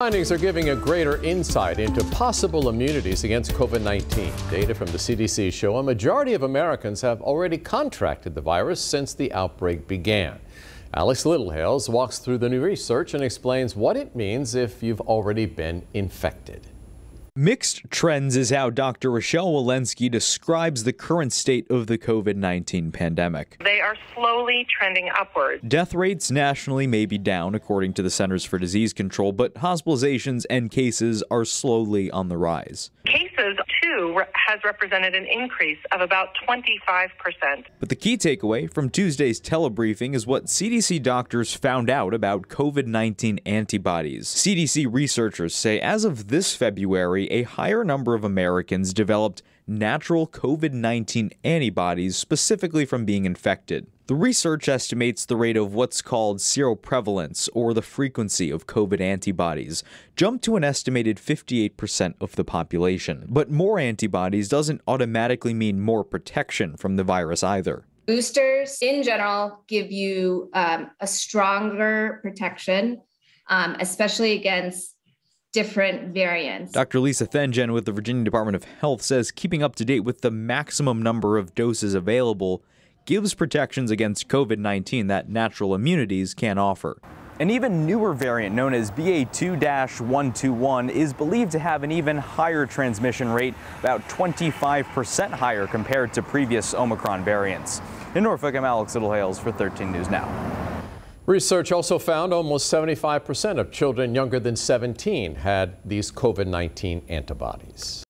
Findings are giving a greater insight into possible immunities against COVID 19. Data from the CDC show a majority of Americans have already contracted the virus since the outbreak began. Alex Littlehales walks through the new research and explains what it means if you've already been infected. Mixed trends is how Dr. Rochelle Walensky describes the current state of the COVID 19 pandemic. They are slowly trending upwards. Death rates nationally may be down, according to the Centers for Disease Control, but hospitalizations and cases are slowly on the rise. Cases, too, has represented an increase of about 25%. But the key takeaway from Tuesday's telebriefing is what CDC doctors found out about COVID 19 antibodies. CDC researchers say as of this February, a higher number of Americans developed natural COVID 19 antibodies specifically from being infected. The research estimates the rate of what's called seroprevalence, or the frequency of COVID antibodies, jumped to an estimated 58% of the population. But more antibodies doesn't automatically mean more protection from the virus either. Boosters, in general, give you um, a stronger protection, um, especially against different variants. Dr. Lisa Thengen with the Virginia Department of Health says keeping up to date with the maximum number of doses available gives protections against COVID 19 that natural immunities can offer. An even newer variant known as BA2 121 is believed to have an even higher transmission rate, about 25% higher compared to previous Omicron variants. In Norfolk, I'm Alex Littlehales for 13 News Now. Research also found almost 75% of children younger than 17 had these COVID 19 antibodies.